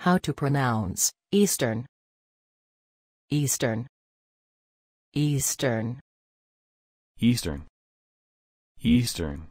How to pronounce Eastern. Eastern. Eastern. Eastern. Eastern.